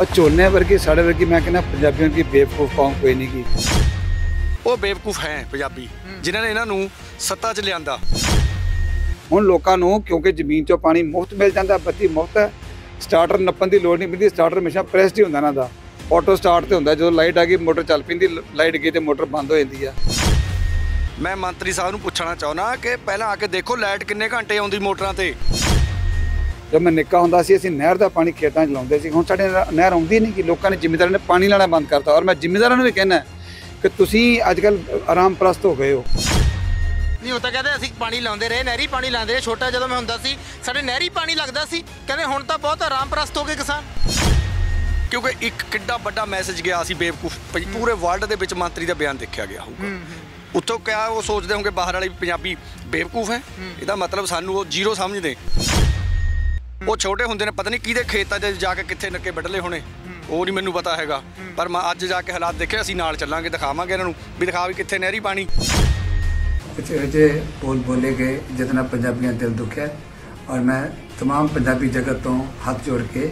ਉਹ ਝੋਨੇ ਵਰਗੀ ਸਾਡੇ ਵਰਗੀ ਮੈਂ ਕਹਿੰਦਾ ਪੰਜਾਬੀਆਂ ਦੀ ਬੇਵਕੂਫ ਕੌਮ ਕੋਈ ਨਹੀਂ ਗੀ। ਉਹ ਬੇਵਕੂਫ ਹੈ ਪੰਜਾਬੀ ਜਿਨ੍ਹਾਂ ਨੇ ਇਹਨਾਂ ਨੂੰ ਸੱਤਾ 'ਚ ਲਿਆਂਦਾ। ਹੁਣ ਲੋਕਾਂ ਨੂੰ ਕਿਉਂਕਿ ਜ਼ਮੀਨ 'ਚੋਂ ਪਾਣੀ ਮੁਫਤ ਮਿਲ ਜਾਂਦਾ ਬੱਤੀ ਮੁਫਤ ਹੈ ਸਟਾਰਟਰ ਨੱਪਣ ਦੀ ਲੋੜ ਨਹੀਂ ਪੈਂਦੀ ਸਟਾਰਟਰ ਹਮੇਸ਼ਾ ਪ੍ਰੈਸਡ ਹੀ ਹੁੰਦਾ ਇਹਨਾਂ ਦਾ। ਆਟੋ ਸਟਾਰਟ ਤੇ ਹੁੰਦਾ ਜਦੋਂ ਲਾਈਟ ਆ ਗਈ ਮੋਟਰ ਚੱਲ ਪੈਂਦੀ ਲਾਈਟ ਗਈ ਤੇ ਮੋਟਰ ਬੰਦ ਹੋ ਜਾਂਦੀ ਆ। ਮੈਂ ਮੰਤਰੀ ਸਾਹਿਬ ਨੂੰ ਪੁੱਛਣਾ ਚਾਹੁੰਦਾ ਕਿ ਪਹਿਲਾਂ ਆ ਕੇ ਦੇਖੋ ਲਾਈਟ ਕਿੰਨੇ ਘੰਟੇ ਆਉਂਦੀ ਮੋਟਰਾਂ ਤੇ? ਜਦ ਮੈਂ ਨਿੱਕਾ ਹੁੰਦਾ ਸੀ ਅਸੀਂ ਨਹਿਰ ਦਾ ਪਾਣੀ ਖੇਤਾਂ 'ਚ ਲਾਉਂਦੇ ਸੀ। ਹੁਣ ਸਾਡੇ ਨਹਿਰ ਆਉਂਦੀ ਨਹੀਂ ਕਿ ਲੋਕਾਂ ਨੇ ਜ਼ਿਮੀਂਦਾਰਾਂ ਨੇ ਪਾਣੀ ਲਾਣਾ ਬੰਦ ਕਰਤਾ। ਔਰ ਮੈਂ ਜ਼ਿਮੀਂਦਾਰਾਂ ਨੂੰ ਵੀ ਕਹਿਣਾ ਕਿ ਤੁਸੀਂ ਅੱਜ ਕੱਲ ਆਰਾਮ ਪ੍ਰਸਤ ਹੋ ਗਏ ਹੋ। ਨਹੀਂ ਉਹ ਤਾਂ ਕਹਿੰਦੇ ਅਸੀਂ ਪਾਣੀ ਲਾਉਂਦੇ ਰਹੇ ਨਹਿਰੀ ਪਾਣੀ ਲਾਉਂਦੇ ਰਹੇ। ਛੋਟਾ ਜਦੋਂ ਮੈਂ ਹੁੰਦਾ ਸੀ ਸਾਡੇ ਨਹਿਰੀ ਪਾਣੀ ਲੱਗਦਾ ਸੀ। ਕਹਿੰਦੇ ਹੁਣ ਤਾਂ ਬਹੁਤ ਆਰਾਮ ਪ੍ਰਸਤ ਹੋ ਗਏ ਕਿਸਾਨ। ਕਿਉਂਕਿ ਇੱਕ ਕਿੱਡਾ ਵੱਡਾ ਮੈਸੇਜ ਗਿਆ ਸੀ ਬੇਵਕੂਫ ਪੂਰੇ ਵਰਲਡ ਦੇ ਵਿੱਚ ਮੰਤਰੀ ਦਾ ਬਿਆਨ ਦੇਖਿਆ ਗਿਆ ਹੋਊਗਾ। ਉੱਥੋਂ ਕਿਆ ਉਹ ਸੋਚਦੇ ਹੋਣਗੇ ਬਾਹਰ ਵਾਲੇ ਪੰਜਾਬੀ ਬੇਵਕੂਫ ਹੈ। ਇਹਦਾ ਮਤਲਬ ਸਾਨੂੰ ਉਹ ਜ਼ੀਰੋ ਸਮਝਦੇ। ਉਹ ਛੋਟੇ ਹੁੰਦੇ ਨੇ ਪਤਾ ਨਹੀਂ ਕਿਹਦੇ ਖੇਤਾਂ 'ਚ ਜਾ ਕੇ ਕਿੱਥੇ ਨੱਕੇ ਵੱਢਲੇ ਹੋਣੇ ਉਹ ਨਹੀਂ ਮੈਨੂੰ ਪਤਾ ਹੈਗਾ ਪਰ ਮੈਂ ਅੱਜ ਜਾ ਕੇ ਹਾਲਾਤ ਦੇਖੇ ਅਸੀਂ ਨਾਲ ਚੱਲਾਂਗੇ ਦਿਖਾਵਾਂਗੇ ਇਹਨਾਂ ਨੂੰ ਵੀ ਦਿਖਾ ਵੀ ਕਿੱਥੇ ਨਹਿਰੀ ਪਾਣੀ अच्छे अच्छे बोल बोले गए जितना पंजाबियां दिल दुख है और मैं तमाम पंजाबी जगत तो हाथ जोड़ के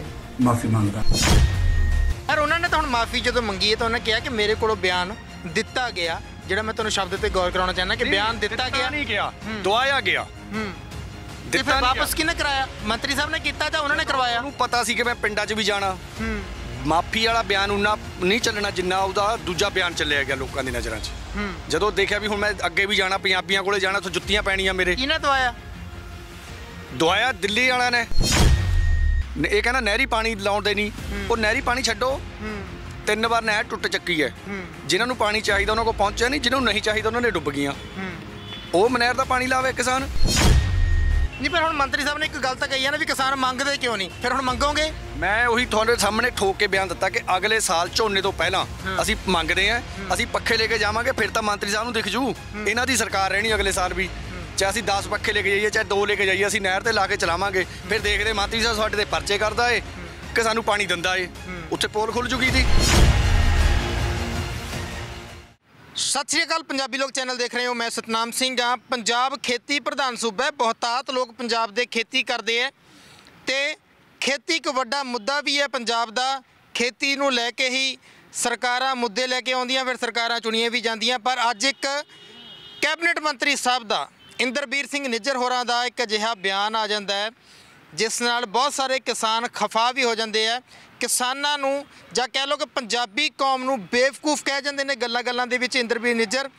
माफ़ी मांगता ਪਰ ਉਹਨਾਂ ਨੇ ਤਾਂ ਹੁਣ ਮਾਫੀ ਜਦੋਂ ਮੰਗੀ ਹੈ ਤਾਂ ਉਹਨਾਂ ਕਿਹਾ ਕਿ ਮੇਰੇ ਕੋਲੋਂ ਬਿਆਨ ਦਿੱਤਾ ਗਿਆ ਜਿਹੜਾ ਮੈਂ ਤੁਹਾਨੂੰ ਸ਼ਬਦ ਤੇ ਗੌਰ ਕਰਾਉਣਾ ਚਾਹੁੰਦਾ ਕਿ ਬਿਆਨ ਦਿੱਤਾ ਗਿਆ ਨਹੀਂ ਗਿਆ ਦਵਾਇਆ ਗਿਆ ਹੂੰ ਤੇ ਫਿਰ ਵਾਪਸ ਕਿਹਨੇ ਕਰਾਇਆ? ਮੰਤਰੀ ਸਾਹਿਬ ਨੇ ਕੀਤਾ ਜਾਂ ਉਹਨਾਂ ਨੇ ਕਰਵਾਇਆ? ਉਹਨੂੰ ਪਤਾ ਸੀ ਕਿ ਮੈਂ ਪਿੰਡਾਂ 'ਚ ਵੀ ਜਾਣਾ। ਹੂੰ। ਮਾਫੀ ਵਾਲਾ ਬਿਆਨ ਉਨਾ ਨਹੀਂ ਚੱਲਣਾ ਜਿੰਨਾ ਉਹਦਾ ਦੂਜਾ ਬਿਆਨ ਚੱਲਿਆ ਗਿਆ ਲੋਕਾਂ ਦੀ ਨਜ਼ਰਾਂ 'ਚ। ਹੂੰ। ਜਦੋਂ ਦੇਖਿਆ ਵੀ ਹੁਣ ਮੈਂ ਅੱਗੇ ਵੀ ਜਾਣਾ ਪੰਜਾਬੀਆਂ ਕੋਲੇ ਜਾਣਾ ਉੱਥੇ ਜੁੱਤੀਆਂ ਪੈਣੀਆਂ ਮੇਰੇ। ਕਿਹਨੇ ਦਵਾਇਆ? ਦਵਾਇਆ ਦਿੱਲੀ ਵਾਲਿਆਂ ਨੇ। ਇਹ ਕਹਿੰਦਾ ਨਹਿਰੀ ਪਾਣੀ ਲਾਉਂਦੇ ਨਹੀਂ। ਉਹ ਨਹਿਰੀ ਪਾਣੀ ਛੱਡੋ। ਤਿੰਨ ਵਾਰ ਨਹਿਰ ਟੁੱਟ ਚੱਕੀ ਹੈ। ਜਿਨ੍ਹਾਂ ਨੂੰ ਪਾਣੀ ਚਾਹੀਦਾ ਉਹਨਾਂ ਕੋਲ ਪਹੁੰਚਿਆ ਨਹੀਂ ਜਿਹਨਾਂ ਨੂੰ ਨਹੀਂ ਚਾਹੀਦਾ ਉਹਨਾਂ ਨੇ ਡੁੱਬ ਗਈਆਂ। ਉਹ ਮਨਹਿਰ ਦਾ ਪਾਣੀ ਲਾਵੇ ਕਿਸਾਨ। ਨਹੀਂ ਪਰ ਹੁਣ ਮੰਤਰੀ ਸਾਹਿਬ ਨੇ ਇੱਕ ਗੱਲ ਤਾਂ ਕਹੀ ਹੈ ਨਾ ਵੀ ਕਿਸਾਨ ਮੰਗਦੇ ਕਿਉਂ ਨਹੀਂ? ਫਿਰ ਹੁਣ ਮੰਗੋਗੇ? ਮੈਂ ਉਹੀ ਤੁਹਾਡੇ ਸਾਹਮਣੇ ਠੋਕ ਕੇ ਬਿਆਨ ਦਿੱਤਾ ਕਿ ਅਗਲੇ ਸਾਲ ਝੋਨੇ ਤੋਂ ਪਹਿਲਾਂ ਅਸੀਂ ਮੰਗਦੇ ਆ ਅਸੀਂ ਪੱਖੇ ਲੈ ਕੇ ਜਾਵਾਂਗੇ ਫਿਰ ਤਾਂ ਮੰਤਰੀ ਸਾਹਿਬ ਨੂੰ ਦਿਖ ਜੂ। ਇਹਨਾਂ ਦੀ ਸਰਕਾਰ ਰਹਿਣੀ ਅਗਲੇ ਸਾਲ ਵੀ। ਚਾਹੇ ਅਸੀਂ 10 ਪੱਖੇ ਲੈ ਕੇ ਜਾਈਏ ਚਾਹੇ 2 ਲੈ ਕੇ ਜਾਈਏ ਅਸੀਂ ਨਹਿਰ ਤੇ ਲਾ ਕੇ ਚਲਾਵਾਂਗੇ। ਫਿਰ ਦੇਖਦੇ ਮੰਤਰੀ ਸਾਹਿਬ ਸਾਡੇ ਤੇ ਪਰਚੇ ਕਰਦਾ ਏ ਕਿ ਸਾਨੂੰ ਪਾਣੀ ਦਿੰਦਾ ਏ। ਉੱਥੇ ਪੋਲ ਖੁੱਲ ਜੂਗੀ ਦੀ ਸਤਿ ਸ਼੍ਰੀ ਅਕਾਲ, ਪੰਜਾਬੀ ਲੋਕ ਚੈਨਲ ਦੇਖ ਰਹੇ ਹੋ, ਮੈਂ ਸਤਨਾਮ ਸਿੰਘ ਹਾਂ। ਪੰਜਾਬ ਖੇਤੀ ਪ੍ਰਧਾਨ ਸੂਬਾ ਹੈ ਬਹੁਤਾਤ ਲੋਕ ਪੰਜਾਬ ਦੇ ਖੇਤੀ ਕਰਦੇ ਹੈ ਤੇ ਖੇਤੀ ਇੱਕ ਵੱਡਾ ਮੁੱਦਾ ਵੀ ਹੈ ਪੰਜਾਬ ਦਾ ਖੇਤੀ ਨੂੰ ਲੈ ਕੇ ਹੀ ਸਰਕਾਰਾਂ ਮੁੱਦੇ ਲੈ ਕੇ ਆਉਂਦੀਆਂ, ਫਿਰ ਸਰਕਾਰਾਂ ਚੁਣੀਆਂ ਵੀ ਜਾਂਦੀਆਂ। ਪਰ ਅੱਜ ਇੱਕ ਕੈਬਨਿਟ ਮੰਤਰੀ ਸਾਹਿਬ ਦਾ, ਇੰਦਰਬੀਰ ਸਿੰਘ ਨਿੱਜਰ ਹੋਰਾਂ ਦਾ ਇੱਕ ਅਜਿਹਾ ਬਿਆਨ ਆ ਜਾਂਦਾ ਹੈ ਜਿਸ ਨਾਲ ਬਹੁਤ ਸਾਰੇ ਕਿਸਾਨ ਖਫਾ ਵੀ ਹੋ ਜਾਂਦੇ ਆ। ਕਿਸਾਨਾਂ ਨੂੰ ਜਾਂ ਕਹਿ ਲਓ ਕਿ ਪੰਜਾਬੀ ਕੌਮ ਨੂੰ ਬੇਵਕੂਫ ਕਹਿ ਜਾਂਦੇ ਨੇ ਗੱਲਾਂ ਗੱਲਾਂ ਦੇ ਵਿੱਚ ਇੰਦਰਬੀਰ ਨਿੱਜਰ।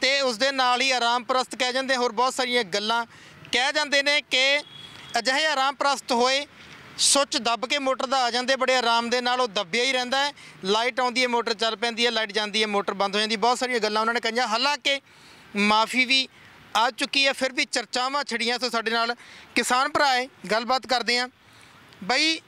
ਤੇ ਉਸ ਦੇ ਨਾਲ ਹੀ ਆਰਾਮ ਪ੍ਰਸਤ ਕਹਿ ਜਾਂਦੇ, ਹੋਰ ਬਹੁਤ ਸਾਰੀਆਂ ਗੱਲਾਂ ਕਹਿ ਜਾਂਦੇ ਨੇ ਕਿ ਅਜਿਹੇ ਆਰਾਮ ਪ੍ਰਸਤ ਹੋਏ, ਸੁੱਚ ਦੱਬ ਕੇ ਮੋਟਰ ਦਾ ਆ ਜਾਂਦੇ, ਬੜੇ ਆਰਾਮ ਦੇ ਨਾਲ ਉਹ ਦੱਬਿਆ ਹੀ ਰਹਿੰਦਾ ਹੈ। ਲਾਈਟ ਆਉਂਦੀ ਹੈ, ਮੋਟਰ ਚੱਲ ਪੈਂਦੀ ਹੈ, ਲਾਈਟ ਜਾਂਦੀ ਹੈ, ਮੋਟਰ ਬੰਦ ਹੋ ਜਾਂਦੀ ਬਹੁਤ ਸਾਰੀਆਂ ਗੱਲਾਂ ਉਹਨਾਂ ਨੇ ਕਹੀਆਂ। ਹਾਲਾਂਕਿ ਮਾਫੀ ਵੀ ਆ ਚੁੱਕੀ ਹੈ, ਫਿਰ ਵੀ ਚਰਚਾਵਾਂ ਛੜੀਆਂ ਸੋ ਸਾਡੇ ਨਾਲ। ਕਿਸਾਨ ਭਰਾ ਹੈ, ਗੱਲਬਾਤ ਕਰਦੇ ਆ ਬਈ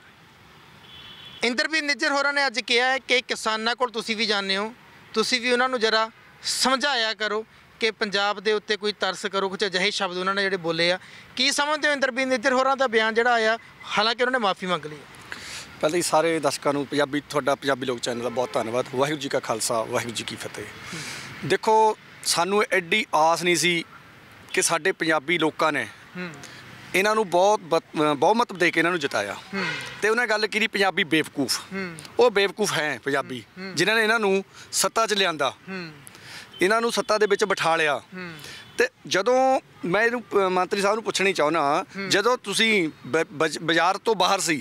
ਇੰਦਰਬੀਰ ਨਿੱਜਰ ਹੋਰਾਂ ਨੇ ਅੱਜ ਕਿਹਾ ਹੈ ਕਿ ਕਿਸਾਨਾਂ ਕੋਲ ਤੁਸੀਂ ਵੀ ਜਾਂਦੇ ਹੋ। ਤੁਸੀਂ ਵੀ ਉਹਨਾਂ ਨੂੰ ਜਰਾ ਸਮਝਾਇਆ ਕਰੋ ਕਿ ਪੰਜਾਬ ਦੇ ਉੱਤੇ ਕੋਈ ਤਰਸ ਕਰੋ ਕੁਝ ਅਜਿਹੇ ਸ਼ਬਦ ਉਹਨਾਂ ਨੇ ਜਿਹੜੇ ਬੋਲੇ ਆ। ਕੀ ਸਮਝਦੇ ਹੋ ਇੰਦਰਬੀਰ ਨਿੱਜਰ ਹੋਰਾਂ ਦਾ ਬਿਆਨ ਜਿਹੜਾ ਆਇਆ? ਹਾਲਾਂਕਿ ਉਹਨਾਂ ਨੇ ਮਾਫੀ ਮੰਗ ਲਈ। ਹੈ ਪਹਿਲਾਂ ਹੀ ਸਾਰੇ ਦਰਸ਼ਕਾਂ ਨੂੰ ਪੰਜਾਬੀ, ਤੁਹਾਡਾ ਪੰਜਾਬੀ ਲੋਕ ਚੈਨਲ ਦਾ ਬਹੁਤ ਧੰਨਵਾਦ। ਵਾਹਿਗੁਰੂ ਜੀ ਕਾ ਖਾਲਸਾ, ਵਾਹਿਗੁਰੂ ਜੀ ਕੀ ਫਤਿਹ। ਦੇਖੋ, ਸਾਨੂੰ ਐਡੀ ਆਸ ਨਹੀਂ ਸੀ ਕਿ ਸਾਡੇ ਪੰਜਾਬੀ ਲੋਕਾਂ ਨੇ ਇਹਨਾਂ ਨੂੰ ਬਹੁਤ ਬਹੁਮਤ ਦੇ ਕੇ ਇਹਨਾਂ ਨੂੰ ਜਿਤਾਇਆ। ਤੇ ਉਹਨਾਂ ਗੱਲ ਕੀਤੀ ਪੰਜਾਬੀ ਬੇਵਕੂਫ। ਉਹ ਬੇਵਕੂਫ ਹੈ ਪੰਜਾਬੀ ਜਿਨ੍ਹਾਂ ਨੇ ਇਹਨਾਂ ਨੂੰ ਸੱਤਾ 'ਚ ਲਿਆਂਦਾ। ਇਹਨਾਂ ਨੂੰ ਸੱਤਾ ਦੇ ਵਿੱਚ ਬਿਠਾ ਲਿਆ। ਤੇ ਜਦੋਂ ਮੈਂ ਇਹਨੂੰ ਮੰਤਰੀ ਸਾਹਿਬ ਨੂੰ ਪੁੱਛਣੀ ਚਾਹੁੰਦਾ ਜਦੋਂ ਤੁਸੀਂ ਬਾਜ਼ਾਰ ਤੋਂ ਬਾਹਰ ਸੀ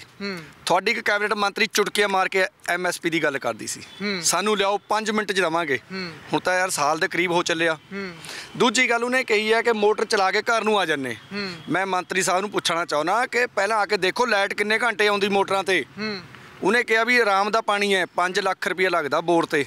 ਤੁਹਾਡੀ ਇੱਕ ਕੈਬਨਿਟ ਮੰਤਰੀ ਚੁਟਕੀਆਂ ਮਾਰ ਕੇ ਐਮਐਸਪੀ ਦੀ ਗੱਲ ਕਰਦੀ ਸੀ। ਸਾਨੂੰ ਲਿਆਓ 5 ਮਿੰਟ ਚ ਦਵਾਂਗੇ। ਹੁਣ ਤਾਂ ਯਾਰ ਸਾਲ ਦੇ ਕਰੀਬ ਹੋ ਚੱਲਿਆ। ਦੂਜੀ ਗੱਲ ਉਹਨੇ ਕਹੀ ਹੈ ਕਿ ਮੋਟਰ ਚਲਾ ਕੇ ਘਰ ਨੂੰ ਆ ਜੰਨੇ। ਮੈਂ ਮੰਤਰੀ ਸਾਹਿਬ ਨੂੰ ਪੁੱਛਣਾ ਚਾਹੁੰਦਾ ਕਿ ਪਹਿਲਾਂ ਆ ਕੇ ਦੇਖੋ ਲਾਈਟ ਕਿੰਨੇ ਘੰਟੇ ਆਉਂਦੀ ਮੋਟਰਾਂ ਤੇ। ਉਹਨੇ ਕਿਹਾ ਵੀ ਆਰਾਮ ਦਾ ਪਾਣੀ ਹੈ 5 ਲੱਖ ਰੁਪਏ ਲੱਗਦਾ ਬੋਰ ਤੇ।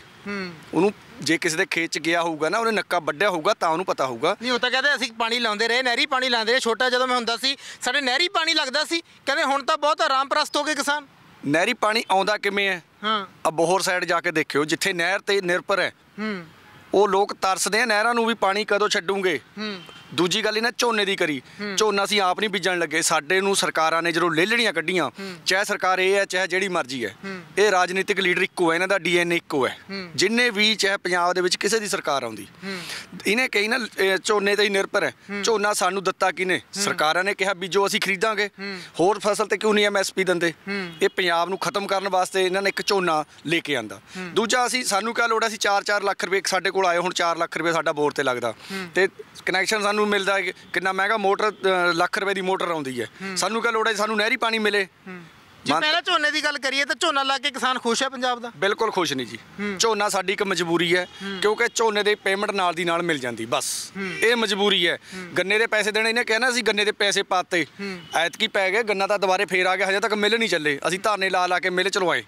ਉਹਨੂੰ ਜੇ ਕਿਸੇ ਦੇ ਖੇਤ ਚ ਗਿਆ ਹੋਊਗਾ ਨਾ ਉਹਨੇ ਨੱਕਾ ਵੱਢਿਆ ਹੋਊਗਾ ਤਾਂ ਉਹਨੂੰ ਪਤਾ ਹੋਊਗਾ। ਨਹੀਂ ਉਹ ਤਾਂ ਕਹਿੰਦੇ ਅਸੀਂ ਪਾਣੀ ਲਾਉਂਦੇ ਰਹੇ ਨਹਿਰੀ ਪਾਣੀ ਲਾਉਂਦੇ ਰਹੇ। ਛੋਟਾ ਜਦੋਂ ਮੈਂ ਹੁੰਦਾ ਸੀ ਸਾਡੇ ਨਹਿਰੀ ਪਾਣੀ ਲੱਗਦਾ ਸੀ। ਕਹਿੰਦੇ ਹੁਣ ਤਾਂ ਬਹੁਤ ਆਰਾਮ ਪ੍ਰਸਤ ਹੋ ਗਏ ਕਿਸਾਨ। ਨਹਿਰੀ ਪਾਣੀ ਆਉਂਦਾ ਕਿਵੇਂ ਹੈ? ਹਾਂ। ਅਬੋਹਰ ਸਾਈਡ ਜਾ ਕੇ ਦੇਖਿਓ ਜਿੱਥੇ ਨਹਿਰ ਤੇ ਨਿਰਭਰ ਹੈ। ਹੂੰ। ਉਹ ਲੋਕ ਤਰਸਦੇ ਆ ਨਹਿਰਾਂ ਨੂੰ ਵੀ ਪਾਣੀ ਕਦੋਂ ਛੱਡੂਗੇ? ਹੂੰ। ਦੂਜੀ ਗੱਲ ਇਹਨਾਂ ਝੋਨੇ ਦੀ ਕਰੀ। ਝੋਨਾ ਅਸੀਂ ਆਪ ਨਹੀਂ ਬੀਜਣ ਲੱਗੇ। ਸਾਡੇ ਨੂੰ ਸਰਕਾਰਾਂ ਨੇ ਜਦੋਂ ਲੇਲੜੀਆਂ ਕੱਢੀਆਂ ਚਾਹੇ ਸਰਕਾਰ ਇਹ ਹੈ ਚਾਹੇ ਜਿਹੜੀ ਮਰਜ਼ੀ ਹੈ। ਇਹ ਰਾਜਨੀਤਿਕ ਲੀਡਰ ਇੱਕੋ ਹੈ ਇਹਨਾਂ ਦਾ ਡੀਐਨਏ ਇੱਕੋ ਹੈ। ਜਿੰਨੇ ਵੀ ਚਾਹੇ ਪੰਜਾਬ ਦੇ ਵਿੱਚ ਕਿਸੇ ਦੀ ਸਰਕਾਰ ਆਉਂਦੀ। ਇਹਨੇ ਕਹੀ ਨਾ ਝੋਨੇ ਤੇ ਹੀ ਨਿਰਭਰ ਹੈ। ਝੋਨਾ ਸਾਨੂੰ ਦਿੱਤਾ ਕਿਨੇ ਸਰਕਾਰਾਂ ਨੇ ਕਿਹਾ ਬੀਜੋ ਅਸੀਂ ਖਰੀਦਾਂਗੇ ਹੋਰ ਫਸਲ ਤੇ ਕਿਉਂ ਨਹੀਂ ਐਮਐਸਪੀ ਦਿੰਦੇ? ਇਹ ਪੰਜਾਬ ਨੂੰ ਖਤਮ ਕਰਨ ਵਾਸਤੇ ਇਹਨਾਂ ਨੇ ਇੱਕ ਝੋਨਾ ਲੈ ਕੇ ਆਂਦਾ। ਦੂਜਾ ਅਸੀਂ ਸਾਨੂੰ ਕਿਆ ਲੋੜ ਅਸੀਂ 4-4 ਲੱਖ ਰੁਪਏ ਸਾਡੇ ਕੋਲ ਆਏ ਹੁਣ 4 ਲੱਖ ਰੁਪਏ ਸਾਡਾ ਬੋਰ ਤੇ ਲੱਗਦਾ। ਤੇ ਕਨੈਕਸ਼ਨ ਸਾਨੂੰ ਮਿਲਦਾ ਕਿ ਕਿੰਨਾ ਮਹਿੰਗਾ ਮੋਟਰ ਲੱਖ ਰੁਪਏ ਦੀ ਮੋਟਰ ਆਉਂਦੀ ਹੈ। ਸਾਨੂੰ ਕਿਆ ਲੋੜ ਹੈ? ਸਾਨੂੰ ਨਹਿਰੀ ਪਾਣੀ ਮਿਲੇ। ਜੇ ਪਹਿਲਾਂ ਝੋਨੇ ਦੀ ਗੱਲ ਕਰੀਏ ਤਾਂ ਝੋਨਾ ਲਾ ਕੇ ਕਿਸਾਨ ਖੁਸ਼ ਹੈ ਪੰਜਾਬ ਦਾ? ਬਿਲਕੁਲ ਖੁਸ਼ ਨਹੀਂ ਜੀ। ਝੋਨਾ ਸਾਡੀ ਇੱਕ ਮਜਬੂਰੀ ਹੈ ਕਿਉਂਕਿ ਝੋਨੇ ਦੇ ਪੇਮੈਂਟ ਨਾਲ ਦੀ ਨਾਲ ਮਿਲ ਜਾਂਦੀ ਬਸ। ਇਹ ਮਜਬੂਰੀ ਹੈ। ਗੰਨੇ ਦੇ ਪੈਸੇ ਦੇਣੇ ਇਹਨੇ ਕਹਿਣਾ ਸੀ ਗੰਨੇ ਦੇ ਪੈਸੇ ਪਾਤੇ। ਐਤਕੀ ਪੈ ਗਏ ਗੰਨਾ ਤਾਂ ਦੁਬਾਰੇ ਫੇਰ ਆ ਗਿਆ ਹਜੇ ਤੱਕ ਮਿਲ ਨਹੀਂ ਚੱਲੇ। ਅਸੀਂ ਧਰਨੇ ਲਾ ਲਾ ਕੇ ਮਿਲ ਚਲਵਾਏ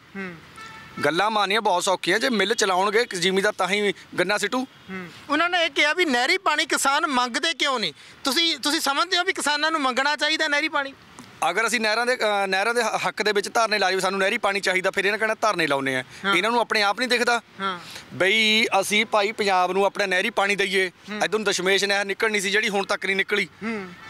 ਗੱਲਾਂ ਮਾਨੀਆਂ ਬਹੁਤ ਸੌਖੀਆਂ, ਜੇ ਮਿਲ ਚਲਾਉਣਗੇ ਜ਼ਿਮੀਦਾਰ ਤਾਂ ਹੀ ਗੰਨਾ ਸਿੱਟੂ। ਉਹਨਾਂ ਨੇ ਇਹ ਕਿਹਾ ਵੀ ਨਹਿਰੀ ਪਾਣੀ ਕਿਸਾਨ ਮੰਗਦੇ ਕਿਉਂ ਨਹੀਂ? ਤੁਸੀਂ ਤੁਸੀਂ ਸਮਝਦੇ ਹੋ ਵੀ ਕਿਸਾਨਾਂ ਨੂੰ ਮੰਗਣਾ ਚਾਹੀਦਾ ਨਹਿਰੀ ਪਾਣੀ? ਅਗਰ ਅਸੀਂ ਨਹਿਰਾਂ ਦੇ ਨਹਿਰਾਂ ਦੇ ਹੱਕ ਦੇ ਵਿੱਚ ਧਰਨੇ ਲਾਏ ਸਾਨੂੰ ਨਹਿਰੀ ਪਾਣੀ ਚਾਹੀਦਾ ਫਿਰ ਇਹਨਾਂ ਕਹਿਣਾ ਧਰਨੇ ਲਾਉਨੇ ਆ। ਇਹਨਾਂ ਨੂੰ ਆਪਣੇ ਆਪ ਨਹੀਂ ਦਿਖਦਾ। ਬਈ ਅਸੀਂ ਭਾਈ ਪੰਜਾਬ ਨੂੰ ਆਪਣਾ ਨਹਿਰੀ ਪਾਣੀ ਦਈਏ। ਇਦੋਂ ਦਸ਼ਮੇਸ਼ ਨਹਿਰ ਨਿਕਲਣੀ ਸੀ ਜਿਹੜੀ ਹੁਣ ਤੱਕ ਨਹੀਂ ਨਿਕਲੀ।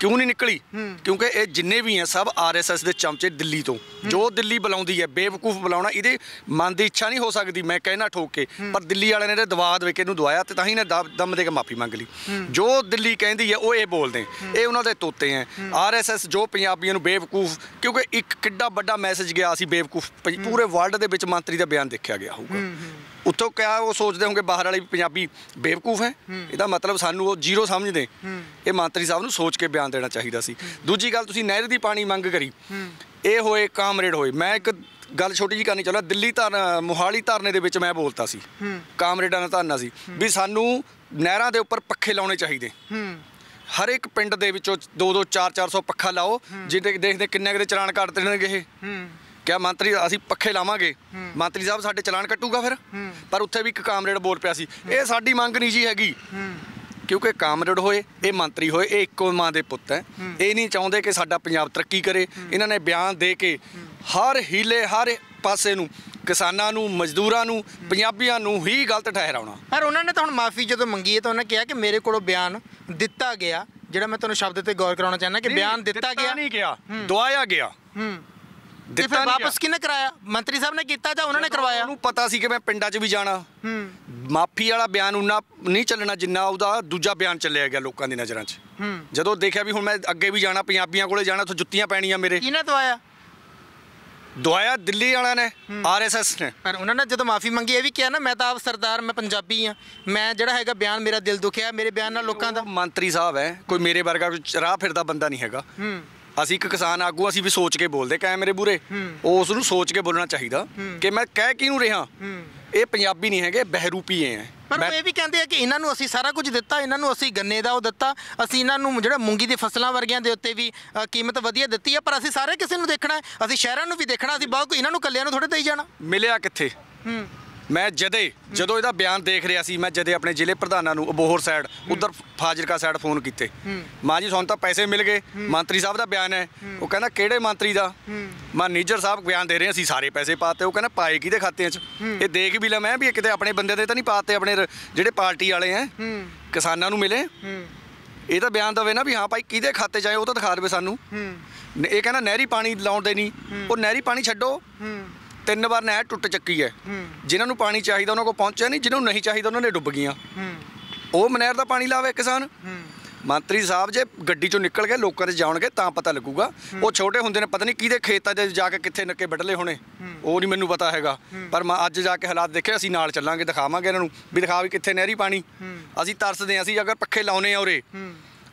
ਕਿਉਂ ਨਹੀਂ ਨਿਕਲੀ? ਕਿਉਂਕਿ ਇਹ ਜਿੰਨੇ ਵੀ ਆ ਸਭ ਆਰਐਸਐਸ ਦੇ ਚਮਚੇ ਦਿੱਲੀ ਤੋਂ। ਜੋ ਦਿੱਲੀ ਬੁਲਾਉਂਦੀ ਹੈ ਬੇਵਕੂਫ ਬੁਲਾਉਣਾ ਇਹਦੇ ਮਨ ਦੀ ਇੱਛਾ ਨਹੀਂ ਹੋ ਸਕਦੀ ਮੈਂ ਕਹਿਣਾ ਠੋਕ ਕੇ। ਪਰ ਦਿੱਲੀ ਵਾਲਿਆਂ ਨੇ ਇਹਦੇ ਦਬਾਅ ਦੇ ਕੇ ਇਹਨੂੰ ਦਵਾਇਆ ਤੇ ਤਾਂ ਹੀ ਨੇ ਦਮ ਦੇ ਕੇ ਮਾਫੀ ਮੰਗ ਲਈ। ਜੋ ਦਿੱਲੀ ਕਹਿੰਦੀ ਹੈ ਉਹ ਇਹ ਬੋਲਦੇ ਇਹ ਉਹਨਾਂ ਦੇ ਤੋਤੇ ਹੈ। ਆਰਐਸਐਸ ਜੋ ਪੰਜਾਬੀਆਂ ਨੂੰ ਬੇਵਕੂਫ ਕਿਉਂਕਿ ਇੱਕ ਕਿੱਡਾ ਵੱਡਾ ਮੈਸੇਜ ਗਿਆ ਸੀ ਬੇਵਕੂਫ ਪੂਰੇ ਵਰਲਡ ਦੇ ਵਿੱਚ ਮੰਤਰੀ ਦਾ ਬਿਆਨ ਦੇਖਿਆ ਗਿਆ ਹੋਊਗਾ। ਉੱਥੋਂ ਕਿਆ ਉਹ ਸੋਚਦੇ ਹੋਣਗੇ ਬਾਹਰ ਵਾਲੇ ਪੰਜਾਬੀ ਬੇਵਕੂਫ ਹੈ? ਇਹਦਾ ਮਤਲਬ ਸਾਨੂੰ ਉਹ ਜ਼ੀਰੋ ਸਮਝਦੇ। ਇਹ ਮੰਤਰੀ ਸਾਹਿਬ ਨੂੰ ਸੋਚ ਕੇ ਬਿਆਨ ਦੇਣਾ ਚਾਹੀਦਾ ਸੀ। ਦੂਜੀ ਗੱਲ ਤੁਸੀਂ ਨਹਿਰ ਦੀ ਪਾਣੀ ਮੰਗ ਕਰੀ। ਇਹ ਹੋਏ ਕਾਮਰੇਡ ਹੋਏ। ਮੈਂ ਇੱਕ ਗੱਲ ਛੋਟੀ ਜੀ ਕਰਨੀ ਚਾਹੁੰਦਾ ਦਿੱਲੀ ਧਰ ਮੋਹਾਲੀ ਧਰਨੇ ਦੇ ਵਿੱਚ ਮੈਂ ਬੋਲਤਾ ਸੀ। ਕਾਮਰੇਡਾਂ ਦਾ ਧਰਨਾ ਸੀ। ਵੀ ਸਾਨੂੰ ਨਹਿਰਾਂ ਦੇ ਉੱਪਰ ਪੱਖੇ ਲਾਉਣੇ ਚਾਹੀਦੇ। ਹਰ ਇੱਕ ਪਿੰਡ ਦੇ ਵਿੱਚੋਂ 2-2 4-400 ਪੱਖਾ ਲਾਓ ਜਿਹਦੇ ਦੇਖਦੇ ਕਿੰਨੇ ਕੁ ਦੇ ਚਲਾਨ ਕੱਟ ਦੇਣਗੇ ਇਹ। ਕਿਆ ਮੰਤਰੀ ਅਸੀਂ ਪੱਖੇ ਲਾਵਾਂਗੇ। ਮੰਤਰੀ ਸਾਹਿਬ ਸਾਡੇ ਚਲਾਨ ਕੱਟੂਗਾ ਫਿਰ? ਪਰ ਉੱਥੇ ਵੀ ਇੱਕ ਕਾਮਰੇਡ ਬੋਲ ਪਿਆ ਸੀ। ਇਹ ਸਾਡੀ ਮੰਗ ਨਹੀਂ ਜੀ ਹੈਗੀ। ਕਿਉਂਕਿ ਕਾਮਰੇਡ ਹੋਏ ਇਹ ਮੰਤਰੀ ਹੋਏ ਇਹ ਇੱਕੋ ਮਾਂ ਦੇ ਪੁੱਤ ਹੈ। ਇਹ ਨਹੀਂ ਚਾਹੁੰਦੇ ਕਿ ਸਾਡਾ ਪੰਜਾਬ ਤਰੱਕੀ ਕਰੇ। ਇਹਨਾਂ ਨੇ ਬਿਆਨ ਦੇ ਕੇ ਹਰ ਹੀਲੇ ਹਰ ਪਾਸੇ ਨੂੰ ਕਿਸਾਨਾਂ ਨੂੰ ਮਜ਼ਦੂਰਾਂ ਨੂੰ ਪੰਜਾਬੀਆਂ ਨੂੰ ਹੀ ਗਲਤ ਠਹਿਰਾਉਣਾ। ਪਰ ਉਹਨਾਂ ਨੇ ਤਾਂ ਹੁਣ ਮਾਫੀ ਜਦੋਂ ਮੰਗੀ ਹੈ ਤਾਂ ਉਹਨਾਂ ਕਿਹਾ ਕਿ ਮੇਰੇ ਕੋਲੋਂ ਬਿਆਨ ਦਿੱਤਾ ਗਿਆ ਜਿਹੜਾ ਮੈਂ ਤੁਹਾਨੂੰ ਸ਼ਬਦ ਤੇ ਗੌਰ ਕਰਾਉਣਾ ਚਾਹੁੰਦਾ ਕਿ ਬਿਆਨ ਦਿੱਤਾ ਗਿਆ। ਨਹੀਂ ਗਿਆ। ਦਵਾਇਆ ਗਿਆ। ਹੂੰ। ਤੇ ਫਿਰ। ਵਾਪਸ ਕਿਹਨੇ ਕਰਾਇਆ? ਮੰਤਰੀ ਸਾਹਿਬ ਨੇ ਕੀਤਾ ਜਾਂ ਉਹਨਾਂ ਨੇ ਕਰਵਾਇਆ? ਉਹਨੂੰ ਪਤਾ ਸੀ ਕਿ ਮੈਂ ਪਿੰਡਾਂ 'ਚ ਵੀ ਜਾਣਾ। ਹੂੰ। ਮਾਫੀ ਵਾਲਾ ਬਿਆਨ ਉਨਾ ਨਹੀਂ ਚੱਲਣਾ ਜਿੰਨਾ ਉਹਦਾ ਦੂਜਾ ਬਿਆਨ ਚੱਲਿਆ ਗਿਆ ਲੋਕਾਂ ਦੀ ਨਜ਼ਰਾਂ 'ਚ। ਹੂੰ। ਜਦੋਂ ਦੇਖਿਆ ਵੀ ਹੁਣ ਮੈਂ ਅੱਗੇ ਵੀ ਜਾਣਾ ਪੰਜਾਬੀਆਂ ਕੋਲੇ ਜਾਣਾ ਉੱਥੇ ਜੁੱਤੀਆਂ ਪੈਣੀਆਂ ਮੇਰੇ। ਕਿਹਨੇ ਦਵਾਇਆ? ਦਵਾਇਆ ਦਿੱਲੀ ਵਾਲਿਆਂ ਨੇ ਆਰਐਸਐਸ ਨੇ। ਪਰ ਉਹਨਾਂ ਨੇ ਜਦੋਂ ਮਾਫੀ ਮੰਗੀ ਇਹ ਵੀ ਕਿਹਾ ਨਾ ਮੈਂ ਤਾਂ ਆਪ ਸਰਦਾਰ ਮੈਂ ਪੰਜਾਬੀ ਆ ਮੈਂ ਜਿਹੜਾ ਹੈਗਾ ਬਿਆਨ ਮੇਰਾ ਦਿਲ ਦੁਖਿਆ ਮੇਰੇ ਬਿਆਨ ਨਾਲ ਲੋਕਾਂ ਦਾ ਮੰਤਰੀ ਸਾਹਿਬ ਹੈ ਕੋਈ ਮੇਰੇ ਵਰਗਾ ਰਾਹ ਫਿਰਦਾ ਬੰਦਾ ਨਹੀਂ ਹੈਗਾ। ਅਸੀਂ ਇੱਕ ਕਿਸਾਨ ਆਗੂ ਅਸੀਂ ਵੀ ਸੋਚ ਕੇ ਬੋਲਦੇ ਕੈ ਮੇਰੇ ਬੁਰੇ? ਉਸ ਨੂੰ ਸੋਚ ਕੇ ਬੋਲਣਾ ਚਾਹੀਦਾ ਕਿ ਮੈਂ ਕਹਿ ਕਿਹਨੂੰ ਰਿਹਾ? ਇਹ ਪੰਜਾਬੀ ਨਹੀਂ ਹੈਗੇ ਬਹਿਰੂਪੀਏ ਹੈ। ਪਰ ਉਹ ਇਹ ਵੀ ਕਹਿੰਦੇ ਆ ਕਿ ਇਹਨਾਂ ਨੂੰ ਅਸੀਂ ਸਾਰਾ ਕੁਝ ਦਿੱਤਾ ਇਹਨਾਂ ਨੂੰ ਅਸੀਂ ਗੰਨੇ ਦਾ ਉਹ ਦਿੱਤਾ ਅਸੀਂ ਇਹਨਾਂ ਨੂੰ ਜਿਹੜਾ ਮੂੰਗੀ ਦੀ ਫਸਲਾਂ ਵਰਗੀਆਂ ਦੇ ਉੱਤੇ ਵੀ ਅ, ਕੀਮਤ ਵਧੀਆ ਦਿੱਤੀ ਹੈ ਪਰ ਅਸੀਂ ਸਾਰੇ ਕਿਸੇ ਨੂੰ ਦੇਖਣਾ ਹੈ ਅਸੀਂ ਸ਼ਹਿਰਾਂ ਨੂੰ ਵੀ ਦੇਖਣਾ ਅਸੀਂ ਬਹੁਤ ਇਹਨਾਂ ਨੂੰ ਕੱਲਿਆਂ ਨੂੰ ਥੋੜੇ ਦੇਈ ਜਾਣਾ। ਮਿਲਿਆ ਕਿੱਥੇ? ਹੂੰ। ਮੈਂ ਜਦੇ ਜਦੋਂ ਇਹਦਾ ਬਿਆਨ ਦੇਖ ਰਿਹਾ ਸੀ ਮੈਂ ਜਦੇ ਆਪਣੇ ਜ਼ਿਲ੍ਹੇ ਪ੍ਰਧਾਨਾਂ ਨੂੰ ਅਬੋਹਰ ਸਾਈਡ ਉਧਰ ਫਾਜ਼ਿਲਕਾ ਸਾਈਡ ਫੋਨ ਕੀਤੇ। ਮਾਂ ਜੀ ਸਾਨੂੰ ਤਾਂ ਪੈਸੇ ਮਿਲ ਗਏ। ਮੰਤਰੀ ਸਾਹਿਬ ਦਾ ਬਿਆਨ ਹੈ। ਉਹ ਕਹਿੰਦਾ ਕਿਹੜੇ ਮੰਤਰੀ ਦਾ? ਮੈਂ ਨੀਜਰ ਸਾਹਿਬ ਬਿਆਨ ਦੇ ਰਹੇ ਅਸੀਂ ਸਾਰੇ ਪੈਸੇ ਪਾਤੇ। ਉਹ ਕਹਿੰਦਾ ਪਾਏ ਕਿਹਦੇ ਖਾਤਿਆਂ 'ਚ? ਇਹ ਦੇਖ ਵੀ ਲੈ ਮੈਂ ਵੀ ਕਿਤੇ ਆਪਣੇ ਬੰਦੇ ਦੇ ਤਾਂ ਨਹੀਂ ਪਾਤੇ ਆਪਣੇ ਜਿਹੜੇ ਪਾਰਟੀ ਵਾਲੇ ਹੈ ਹੂੰ ਕਿਸਾਨਾਂ ਨੂੰ ਮਿਲੇ। ਇਹ ਤਾਂ ਬਿਆਨ ਦਵੇ ਨਾ ਵੀ ਹਾਂ ਭਾਈ ਕਿਹਦੇ ਖਾਤੇ 'ਚ ਆਏ ਉਹ ਤਾਂ ਦਿਖਾ ਦੇਵੇ ਸਾਨੂੰ। ਇਹ ਕਹਿੰਦਾ ਨਹਿਰੀ ਪਾਣੀ ਲਾਉਣ ਦੇ ਨਹੀਂ। ਉਹ ਨਹਿਰੀ ਪਾਣੀ ਛੱਡੋ। ਤਿੰਨ ਵਾਰ ਨਹਿਰ ਟੁੱਟ ਚੱਕੀ ਹੈ। ਜਿਨ੍ਹਾਂ ਨੂੰ ਪਾਣੀ ਚਾਹੀਦਾ ਉਹਨਾਂ ਕੋਲ ਪਹੁੰਚਿਆ ਨਹੀਂ ਜਿਹਨਾਂ ਨੂੰ ਨਹੀਂ ਚਾਹੀਦਾ ਉਹਨਾਂ ਨੇ ਡੁੱਬ ਗਈਆਂ। ਉਹ ਮਨਹਿਰ ਦਾ ਪਾਣੀ ਲਾਵੇ ਕਿਸਾਨ। ਮੰਤਰੀ ਸਾਹਿਬ ਜੇ ਗੱਡੀ ਚੋਂ ਨਿਕਲ ਕੇ ਲੋਕਾਂ ਦੇ ਜਾਣਗੇ ਤਾਂ ਪਤਾ ਲੱਗੂਗਾ। ਉਹ ਛੋਟੇ ਹੁੰਦੇ ਨੇ ਪਤਾ ਨਹੀਂ ਕਿਹਦੇ ਖੇਤਾਂ 'ਚ ਜਾ ਕੇ ਕਿੱਥੇ ਨੱਕੇ ਵੱਢਲੇ ਹੋਣੇ। ਉਹ ਨਹੀਂ ਮੈਨੂੰ ਪਤਾ ਹੈਗਾ। ਪਰ ਮੈਂ ਅੱਜ ਜਾ ਕੇ ਹਾਲਾਤ ਦੇਖੇ ਅਸੀਂ ਨਾਲ ਚੱਲਾਂਗੇ ਦਿਖਾਵਾਂਗੇ ਇਹਨਾਂ ਨੂੰ ਵੀ ਦਿਖਾ ਵੀ ਕਿੱਥੇ ਨਹਿਰੀ ਪਾਣੀ। ਅਸੀਂ ਤਰਸਦੇ ਹਾਂ ਅਸੀਂ ਅਗਰ ਪੱਖੇ ਲਾਉਨੇ ਆ ਉਰੇ।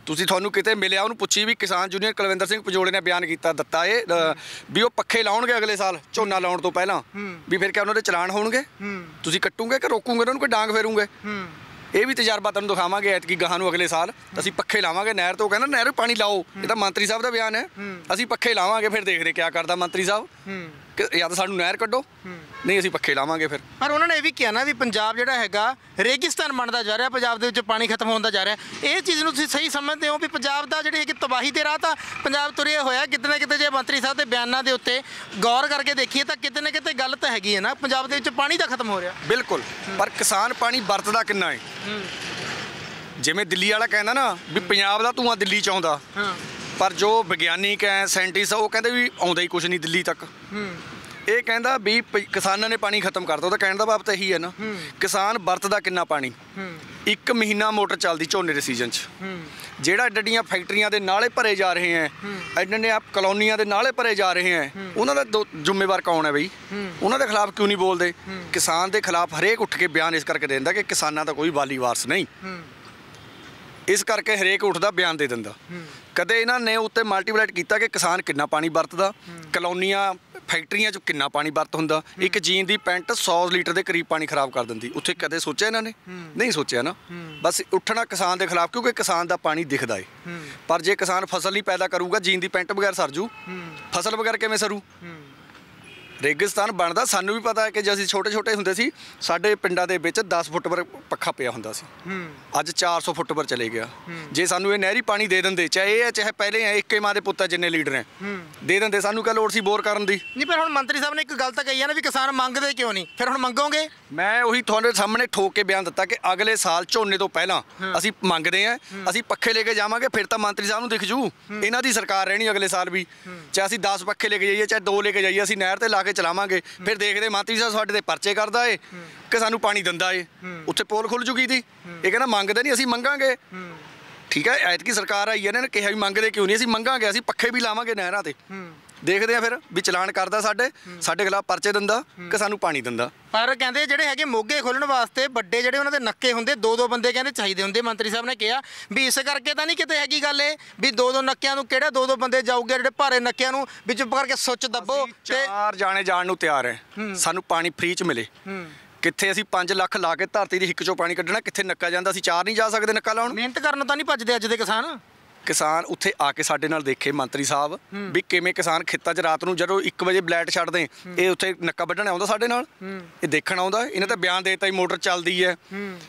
ਤੁਸੀਂ ਤੁਹਾਨੂੰ ਕਿਤੇ ਮਿਲਿਆ ਉਹਨੂੰ ਪੁੱਛੀ ਵੀ ਕਿਸਾਨ ਜੂਨੀਅਰ ਕੁਲਵਿੰਦਰ ਸਿੰਘ ਪਜੋੜੇ ਨੇ ਬਿਆਨ ਕੀਤਾ ਦਿੱਤਾ ਇਹ ਵੀ ਉਹ ਪੱਖੇ ਲਾਉਣਗੇ ਅਗਲੇ ਸਾਲ ਝੋਨਾ ਲਾਉਣ ਤੋਂ ਪਹਿਲਾਂ। ਵੀ ਫਿਰ ਕਿਆ ਉਹਨਾਂ ਦੇ ਚਲਾਨ ਹੋਣਗੇ? ਤੁਸੀਂ ਕੱਟੂਗੇ ਕਿ ਰੋਕੂਗੇ ਉਹਨਾਂ ਨੂੰ ਕੋਈ ਡਾਂਗ ਫੇਰੂਗੇ? ਇਹ ਵੀ ਤਜਰਬਾ ਤੁਹਾਨੂੰ ਦਿਖਾਵਾਂਗੇ ਐਤਕੀ ਗਾਹਾਂ ਨੂੰ ਅਗਲੇ ਸਾਲ। ਅਸੀਂ ਪੱਖੇ ਲਾਵਾਂਗੇ ਨਹਿਰ ਤੋਂ ਕਹਿੰਦਾ ਨਹਿਰ ਪਾਣੀ ਲਾਓ। ਇਹ ਤਾਂ ਮੰਤਰੀ ਸਾਹਿਬ ਦਾ ਬਿਆਨ ਹੈ। ਅਸੀਂ ਪੱਖੇ ਲਾਵਾਂਗੇ ਫਿਰ ਦੇਖਦੇ ਕਿਆ ਕਰਦਾ ਮੰਤਰੀ ਸਾਹਿਬ। ਕਿ ਜਾਂ ਤਾਂ ਸਾਨੂੰ ਨਹਿਰ ਕੱਢੋ। ਨਹੀਂ ਅਸੀਂ ਪੱਖੇ ਲਾਵਾਂਗੇ ਫਿਰ। ਪਰ ਉਹਨਾਂ ਨੇ ਇਹ ਵੀ ਕਿਹਾ ਨਾ ਵੀ ਪੰਜਾਬ ਜਿਹੜਾ ਹੈਗਾ ਰੇਗਿਸਤਾਨ ਬਣਦਾ ਜਾ ਰਿਹਾ ਪੰਜਾਬ ਦੇ ਵਿੱਚ ਪਾਣੀ ਖਤਮ ਹੁੰਦਾ ਜਾ ਰਿਹਾ। ਇਹ ਚੀਜ਼ ਨੂੰ ਤੁਸੀਂ ਸਹੀ ਸਮਝਦੇ ਹੋ ਵੀ ਪੰਜਾਬ ਦਾ ਜਿਹੜੀ ਹੈਗੀ ਤਬਾਹੀ ਦੇ ਰਾਹ ਤਾਂ ਪੰਜਾਬ ਤੁਰਿਆ ਹੋਇਆ ਕਿਤੇ ਨਾ ਕਿਤੇ ਜੇ ਮੰਤਰੀ ਸਾਹਿਬ ਦੇ ਬਿਆਨਾਂ ਦੇ ਉੱਤੇ ਗੌਰ ਕਰਕੇ ਦੇਖੀਏ ਤਾਂ ਕਿਤੇ ਨਾ ਕਿਤੇ ਗੱਲ ਤਾਂ ਹੈਗੀ ਹੈ ਨਾ ਪੰਜਾਬ ਦੇ ਵਿੱਚ ਪਾਣੀ ਤਾਂ ਖਤਮ ਹੋ ਰਿਹਾ। ਬਿਲਕੁਲ। ਪਰ ਕਿਸਾਨ ਪਾਣੀ ਵਰਤਦਾ ਕਿੰਨਾ ਹੈ। ਜਿਵੇਂ ਦਿੱਲੀ ਵਾਲਾ ਕਹਿੰਦਾ ਨਾ ਵੀ ਪੰਜਾਬ ਦਾ ਧੂਆਂ ਦਿੱਲੀ ਚ ਆਉਂਦਾ। ਹਾਂ। ਪਰ ਜੋ ਵਿਗਿਆਨਿਕ ਹੈ ਸਾਇੰਟਿਸਟ ਉਹ ਕਹਿੰਦੇ ਵੀ ਆਉਂਦਾ ਹੀ ਕੁਝ ਨਹੀਂ ਦਿੱਲੀ ਤੱਕ। ਇਹ ਕਹਿੰਦਾ ਵੀ ਪ- ਕਿਸਾਨਾਂ ਨੇ ਪਾਣੀ ਖਤਮ ਕਰਤਾ ਉਹਦਾ ਕਹਿਣ ਦਾ ਭਾਵ ਤਾਂ ਇਹੀ ਹੈ ਨਾ। ਕਿਸਾਨ ਵਰਤਦਾ ਕਿੰਨਾ ਪਾਣੀ? ਇੱਕ ਮਹੀਨਾ ਮੋਟਰ ਚੱਲਦੀ ਝੋਨੇ ਦੇ ਸੀਜ਼ਨ 'ਚ। ਜਿਹੜਾ ਡੱਡੀਆਂ ਫੈਕਟਰੀਆਂ ਦੇ ਨਾਲੇ ਭਰੇ ਜਾ ਰਹੇ ਹੈ ਐਡੇ ਨੇ ਆਪ ਕਲੋਨੀਆਂ ਦੇ ਨਾਲੇ ਭਰੇ ਜਾ ਰਹੇ ਹੈ ਉਹਨਾਂ ਦਾ ਦੋ- ਜ਼ਿੰਮੇਵਾਰ ਕੌਣ ਹੈ ਬਈ? ਉਹਨਾਂ ਦੇ ਖਿਲਾਫ ਕਿਉਂ ਨਹੀਂ ਬੋਲਦੇ? ਕਿਸਾਨ ਦੇ ਖਿਲਾਫ ਹਰੇਕ ਉੱਠ ਕੇ ਬਿਆਨ ਇਸ ਕਰਕੇ ਦੇ ਦਿੰਦਾ ਕਿ ਕਿਸਾਨਾਂ ਦਾ ਕੋਈ ਵਾਲੀ ਵਾਰਸ ਨਹੀਂ। ਇਸ ਕਰਕੇ ਹਰੇਕ ਉੱਠਦਾ ਬਿਆਨ ਦੇ ਦਿੰਦਾ। ਕਦੇ ਇਹਨਾਂ ਨੇ ਉੱਤੇ ਮਲਟੀਪਲਾਈਟ ਕੀਤਾ ਕਿ ਕਿਸਾਨ ਕਿੰਨਾ ਪਾਣੀ ਵਰਤਦਾ ਕਲੋਨੀਆਂ ਫੈਕਟਰੀਆਂ 'ਚ ਕਿੰਨਾ ਪਾਣੀ ਵਰਤ ਹੁੰਦਾ ਇੱਕ ਜੀਨ ਦੀ ਪੈਂਟ 100 ਲੀਟਰ ਦੇ ਕਰੀਬ ਪਾਣੀ ਖਰਾਬ ਕਰ ਦਿੰਦੀ। ਉੱਥੇ ਕਦੇ ਸੋਚਿਆ ਇਹਨਾਂ ਨੇ? ਨਹੀਂ ਸੋਚਿਆ ਨਾ। ਬਸ ਉੱਠਣਾ ਕਿਸਾਨ ਦੇ ਖਿਲਾਫ ਕਿਉਂਕਿ ਕਿਸਾਨ ਦਾ ਪਾਣੀ ਦਿਖਦਾ ਏ। ਪਰ ਜੇ ਕਿਸਾਨ ਫਸਲ ਨਹੀਂ ਪੈਦਾ ਕਰੂਗਾ ਜੀਨ ਦੀ ਪੈਂਟ ਬਗੈਰ ਸਰਜੂ ਫਸਲ ਬਗੈਰ ਕਿਵੇਂ ਸਰੂ? ਰੇਗਿਸਤਾਨ ਬਣਦਾ ਸਾਨੂੰ ਵੀ ਪਤਾ ਹੈ ਕਿ ਜੇ ਅਸੀਂ ਛੋਟੇ ਛੋਟੇ ਹੁੰਦੇ ਸੀ ਸਾਡੇ ਪਿੰਡਾਂ ਦੇ ਵਿੱਚ 10 ਫੁੱਟ ਪਰ ਪੱਖਾ ਪਿਆ ਹੁੰਦਾ ਸੀ। ਅੱਜ 400 ਫੁੱਟ ਪਰ ਚਲੇ ਗਿਆ। ਜੇ ਸਾਨੂੰ ਇਹ ਨਹਿਰੀ ਪਾਣੀ ਦੇ ਦਿੰਦੇ ਚਾਹੇ ਇਹ ਹੈ ਚਾਹੇ ਪਹਿਲੇ ਹੈ ਇੱਕੇ ਮਾਂ ਦੇ ਪੁੱਤਾਂ ਜਿੰਨੇ ਲੀਡਰ ਹੈ ਦੇ ਦਿੰਦੇ ਸਾਨੂੰ ਕਹ ਲੋੜ ਸੀ ਬੋਰ ਕਰਨ ਦੀ? ਨਹੀਂ ਪਰ ਹੁਣ ਮੰਤਰੀ ਸਾਹਿਬ ਨੇ ਇੱਕ ਗੱਲ ਤਾਂ ਕਹੀ ਹੈ ਨਾ ਵੀ ਕਿਸਾਨ ਮੰਗਦੇ ਕਿਉਂ ਨਹੀਂ? ਫਿਰ ਹੁਣ ਮੰਗੋਗੇ? ਮੈਂ ਉਹੀ ਤੁਹਾਡੇ ਸਾਹਮਣੇ ਠੋਕ ਕੇ ਬਿਆਨ ਦਿੱਤਾ ਕਿ ਅਗਲੇ ਸਾਲ ਝੋਨੇ ਤੋਂ ਪਹਿਲਾਂ ਅਸੀਂ ਮੰਗਦੇ ਆਂ ਅਸੀਂ ਪੱਖੇ ਲੈ ਕੇ ਜਾਵਾਂਗੇ ਫਿਰ ਤਾਂ ਮੰਤਰੀ ਸਾਹਿਬ ਨੂੰ ਦਿਖ ਜੂ ਇਹਨਾਂ ਦੀ ਸਰਕਾਰ ਰਹਿਣੀ ਅਗਲੇ ਸਾਲ ਵੀ। ਚਾਹੇ ਅਸੀਂ 10 ਪੱਖੇ ਲੈ ਕੇ ਜਾਈਏ ਚਾਹੇ 2 ਲੈ ਕੇ ਜਾਈਏ ਅਸੀਂ ਨਹਿਰ ਤੇ ਲਾ ਕੇ ਚਲਾਵਾਂਗੇ, ਫਿਰ ਦੇਖਦੇ ਮੰਤਰੀ ਸਾਹਿਬ ਸਾਡੇ ਤੇ ਪਰਚੇ ਕਰਦਾ ਏ ਕਿ ਸਾਨੂੰ ਪਾਣੀ ਦਿੰਦਾ ਏ। ਉੱਥੇ ਪੋਲ ਖੁੱਲ ਜੂਗੀ ਦੀ ਇਹ ਕਹਿੰਦਾ ਮੰਗਦੇ ਨਹੀਂ ਅਸੀਂ ਮੰਗਾਂਗੇ। ਠੀਕ ਹੈ, ਐਤਕੀ ਸਰਕਾਰ ਆਈ ਹੈ, ਇਹਨਾਂ ਨੇ ਕਿਹਾ ਵੀ ਮੰਗਦੇ ਕਿਉਂ ਨਹੀਂ? ਅਸੀਂ ਮੰਗਾਂਗੇ, ਅਸੀਂ ਪੱਖੇ ਵੀ ਲਾਵਾਂਗੇ ਨਹਿਰਾਂ ਤੇ। ਦੇਖਦੇ ਆ ਫਿਰ ਵੀ ਚਲਾਨ ਕਰਦਾ ਸਾਡੇ ਸਾਡੇ ਖਿਲਾਫ ਪਰਚੇ ਦਿੰਦਾ ਕਿ ਸਾਨੂੰ ਪਾਣੀ ਦਿੰਦਾ। ਪਰ ਕਹਿੰਦੇ ਜਿਹੜੇ ਹੈਗੇ ਮੋਗੇ ਖੋਲਣ ਵਾਸਤੇ ਵੱਡੇ ਜਿਹੜੇ ਉਹਨਾਂ ਦੇ ਨੱਕੇ ਹੁੰਦੇ ਦੋ ਦੋ ਬੰਦੇ ਕਹਿੰਦੇ ਚਾਹੀਦੇ ਹੁੰਦੇ ਮੰਤਰੀ ਸਾਹਿਬ ਨੇ ਕਿਹਾ ਵੀ ਇਸ ਕਰਕੇ ਤਾਂ ਨਹੀਂ ਕਿਤੇ ਹੈਗੀ ਗੱਲ ਇਹ ਵੀ ਦੋ ਦੋ ਨੱਕਿਆਂ ਨੂੰ ਕਿਹੜਾ ਦੋ ਦੋ ਬੰਦੇ ਜਾਊਗੇ ਜਿਹੜੇ ਭਾਰੇ ਨੱਕਿਆਂ ਨੂੰ ਵਿੱਚ ਕਰਕੇ ਸੁੱਚ ਦੱਬੋ ਅਸੀਂ ਚਾਰ ਜਾਣੇ ਜਾਣ ਨੂੰ ਤਿਆਰ ਹੈ। ਸਾਨੂੰ ਪਾਣੀ ਫ੍ਰੀ ਚ ਮਿਲੇ। ਕਿੱਥੇ ਅਸੀਂ 5 ਲੱਖ ਲਾ ਕੇ ਧਰਤੀ ਦੀ ਹਿੱਕ ਚੋਂ ਪਾਣੀ ਕੱਢਣਾ ਕਿੱਥੇ ਨੱਕਾ ਜਾਂਦਾ ਅਸੀਂ ਚਾਰ ਨਹੀਂ ਜਾ ਸਕਦੇ ਨੱਕਾ ਲਾਉਣ। ਮਿਹਨਤ ਕਰਨ ਤਾਂ ਨਹੀਂ ਭੱਜਦੇ ਅੱਜ ਦੇ ਕਿਸਾਨ। ਕਿਸਾਨ ਉੱਥੇ ਆ ਕੇ ਸਾਡੇ ਨਾਲ ਦੇਖੇ ਮੰਤਰੀ ਸਾਹਿਬ ਵੀ ਕਿਵੇਂ ਕਿਸਾਨ ਖੇਤਾਂ 'ਚ ਰਾਤ ਨੂੰ ਜਦੋਂ 1 ਵਜੇ ਬਲੈਟ ਛੱਡਦੇ ਇਹ ਉੱਥੇ ਨੱਕਾ ਵੱਢਣ ਆਉਂਦਾ ਸਾਡੇ ਨਾਲ? ਇਹ ਦੇਖਣ ਆਉਂਦਾ? ਇਹਨੇ ਤਾਂ ਬਿਆਨ ਦੇਤਾ ਹੀ ਮੋਟਰ ਚੱਲਦੀ ਹੈ।